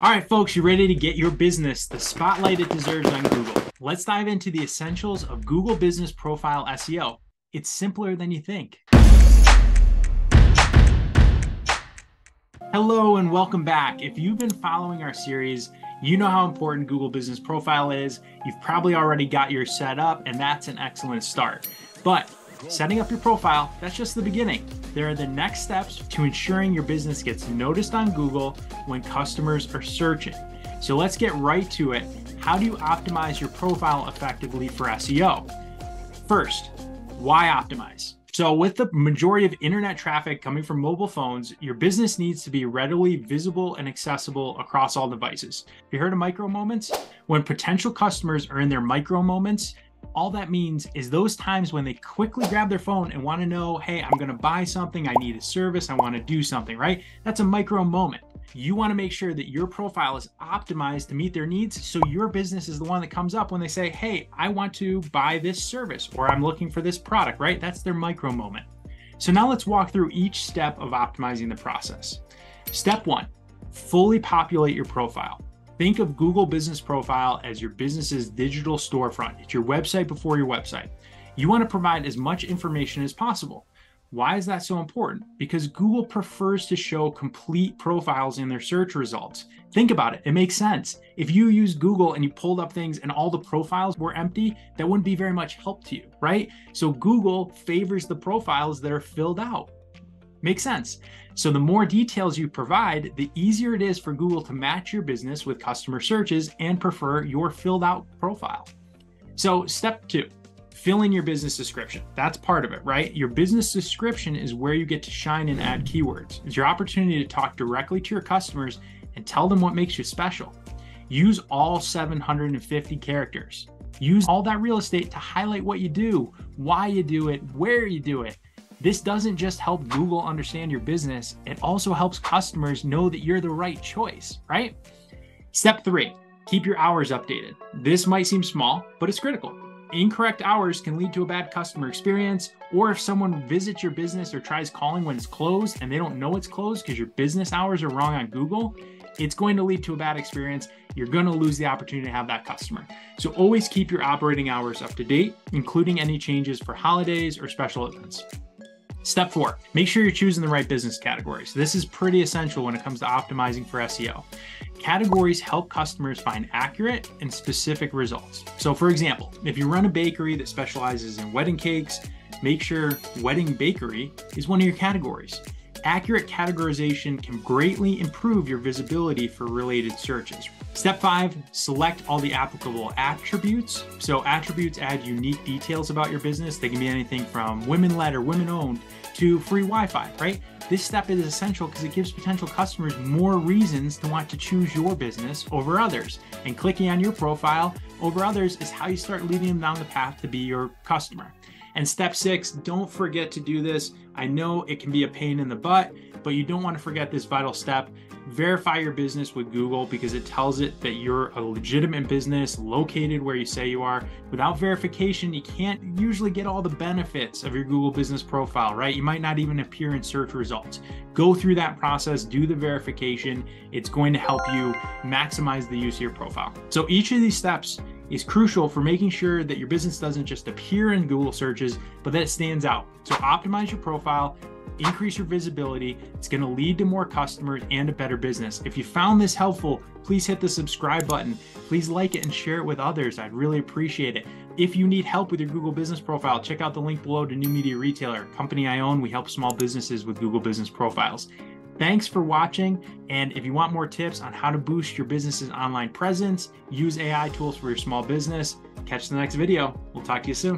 All right, folks, you ready to get your business the spotlight it deserves on Google? Let's dive into the essentials of Google Business Profile SEO. It's simpler than you think. Hello and welcome back. If you've been following our series, you know how important Google Business Profile is. You've probably already got your set up, and that's an excellent start. But Setting up your profile, that's just the beginning. There are the next steps to ensuring your business gets noticed on Google when customers are searching. So let's get right to it. How do you optimize your profile effectively for SEO? First, why optimize? So, with the majority of internet traffic coming from mobile phones, your business needs to be readily visible and accessible across all devices. Have you heard of micro moments? When potential customers are in their micro moments, all that means is those times when they quickly grab their phone and want to know, hey, I'm going to buy something, I need a service, I want to do something, right? That's a micro moment. You want to make sure that your profile is optimized to meet their needs. So your business is the one that comes up when they say, hey, I want to buy this service or I'm looking for this product, right? That's their micro moment. So now let's walk through each step of optimizing the process. Step one fully populate your profile. Think of Google Business Profile as your business's digital storefront. It's your website before your website. You want to provide as much information as possible. Why is that so important? Because Google prefers to show complete profiles in their search results. Think about it, it makes sense. If you use Google and you pulled up things and all the profiles were empty, that wouldn't be very much help to you, right? So Google favors the profiles that are filled out. Makes sense. So the more details you provide, the easier it is for Google to match your business with customer searches and prefer your filled out profile. So step two, fill in your business description. That's part of it, right? Your business description is where you get to shine and add keywords. It's your opportunity to talk directly to your customers and tell them what makes you special. Use all 750 characters. Use all that real estate to highlight what you do, why you do it, where you do it, this doesn't just help Google understand your business, it also helps customers know that you're the right choice, right? Step three, keep your hours updated. This might seem small, but it's critical. Incorrect hours can lead to a bad customer experience, or if someone visits your business or tries calling when it's closed and they don't know it's closed because your business hours are wrong on Google, it's going to lead to a bad experience. You're going to lose the opportunity to have that customer. So always keep your operating hours up to date, including any changes for holidays or special events. Step four, make sure you're choosing the right business categories. This is pretty essential when it comes to optimizing for SEO. Categories help customers find accurate and specific results. So, for example, if you run a bakery that specializes in wedding cakes, make sure wedding bakery is one of your categories. Accurate categorization can greatly improve your visibility for related searches. Step five, select all the applicable attributes. So, attributes add unique details about your business. They can be anything from women led or women owned to free Wi Fi, right? This step is essential because it gives potential customers more reasons to want to choose your business over others. And clicking on your profile over others is how you start leading them down the path to be your customer. And step six, don't forget to do this. I know it can be a pain in the butt, but you don't want to forget this vital step. Verify your business with Google because it tells it that you're a legitimate business located where you say you are. Without verification, you can't usually get all the benefits of your Google business profile, right? You might not even appear in search results. Go through that process, do the verification. It's going to help you maximize the use of your profile. So each of these steps is crucial for making sure that your business doesn't just appear in Google searches, but that it stands out. So optimize your profile, increase your visibility. It's going to lead to more customers and a better business. If you found this helpful, please hit the subscribe button. Please like it and share it with others. I'd really appreciate it. If you need help with your Google business profile, check out the link below to New Media Retailer, company I own. We help small businesses with Google business profiles. Thanks for watching. And if you want more tips on how to boost your business's online presence, use AI tools for your small business, catch the next video. We'll talk to you soon.